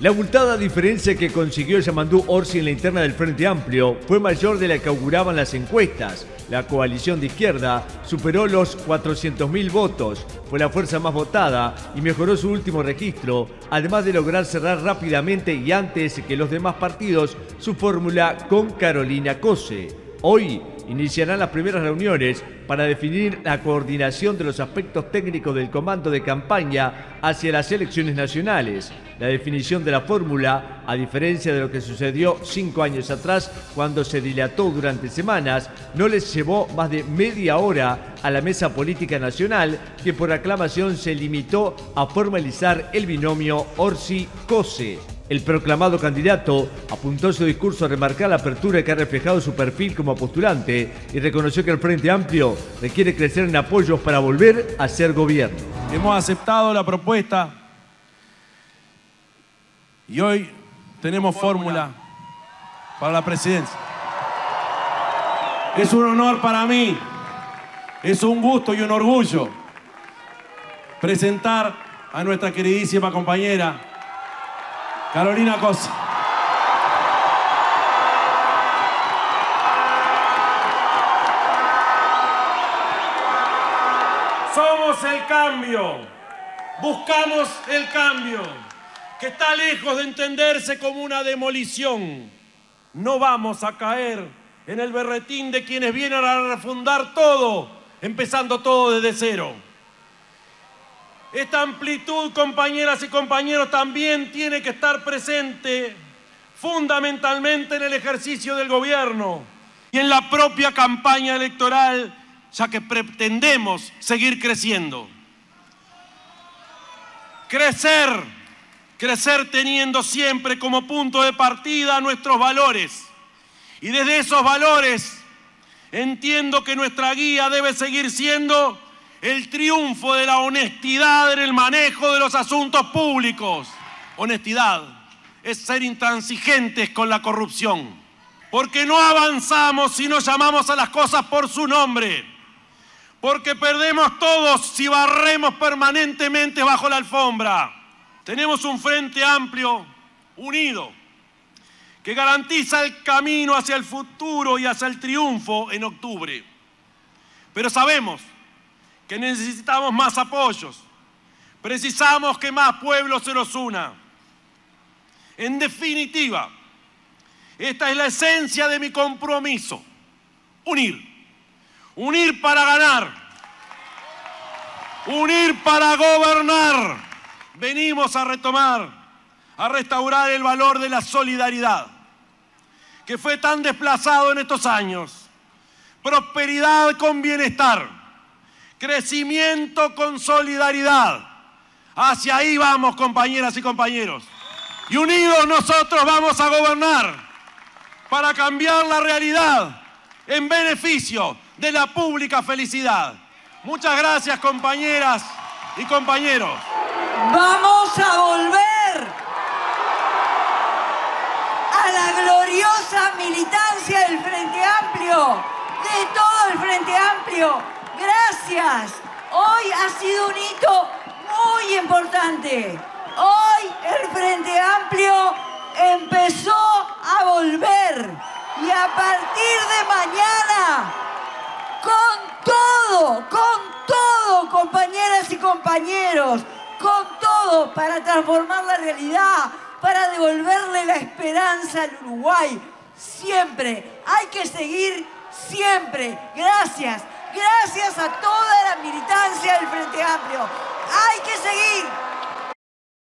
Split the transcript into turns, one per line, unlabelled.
La abultada diferencia que consiguió Yamandú Orsi en la interna del Frente Amplio fue mayor de la que auguraban las encuestas. La coalición de izquierda superó los 400.000 votos, fue la fuerza más votada y mejoró su último registro, además de lograr cerrar rápidamente y antes que los demás partidos su fórmula con Carolina Cose. Hoy iniciarán las primeras reuniones para definir la coordinación de los aspectos técnicos del comando de campaña hacia las elecciones nacionales. La definición de la fórmula, a diferencia de lo que sucedió cinco años atrás cuando se dilató durante semanas, no les llevó más de media hora a la mesa política nacional que por aclamación se limitó a formalizar el binomio Orsi-Cose. El proclamado candidato apuntó su discurso a remarcar la apertura que ha reflejado su perfil como postulante y reconoció que el Frente Amplio requiere crecer en apoyos para volver a ser gobierno.
Hemos aceptado la propuesta y hoy tenemos fórmula para la presidencia. Es un honor para mí, es un gusto y un orgullo presentar a nuestra queridísima compañera Carolina Cosa. Somos el cambio. Buscamos el cambio, que está lejos de entenderse como una demolición. No vamos a caer en el berretín de quienes vienen a refundar todo, empezando todo desde cero. Esta amplitud, compañeras y compañeros, también tiene que estar presente fundamentalmente en el ejercicio del gobierno y en la propia campaña electoral, ya que pretendemos seguir creciendo. Crecer, crecer teniendo siempre como punto de partida nuestros valores. Y desde esos valores entiendo que nuestra guía debe seguir siendo el triunfo de la honestidad en el manejo de los asuntos públicos. Honestidad es ser intransigentes con la corrupción, porque no avanzamos si no llamamos a las cosas por su nombre, porque perdemos todos si barremos permanentemente bajo la alfombra. Tenemos un frente amplio, unido, que garantiza el camino hacia el futuro y hacia el triunfo en octubre. Pero sabemos que necesitamos más apoyos. Precisamos que más pueblos se nos una. En definitiva, esta es la esencia de mi compromiso. Unir. Unir para ganar. Unir para gobernar. Venimos a retomar, a restaurar el valor de la solidaridad, que fue tan desplazado en estos años. Prosperidad con bienestar crecimiento con solidaridad. Hacia ahí vamos, compañeras y compañeros. Y unidos nosotros vamos a gobernar para cambiar la realidad en beneficio de la pública felicidad. Muchas gracias, compañeras y compañeros.
Vamos a volver a la gloriosa militancia del Frente Amplio, de todo el Frente Amplio Gracias. Hoy ha sido un hito muy importante. Hoy el Frente Amplio empezó a volver y a partir de mañana, con todo, con todo, compañeras y compañeros, con todo para transformar la realidad, para devolverle la esperanza al Uruguay. Siempre, hay que seguir siempre. Gracias. Gracias a toda la militancia del Frente Amplio. Hay que seguir.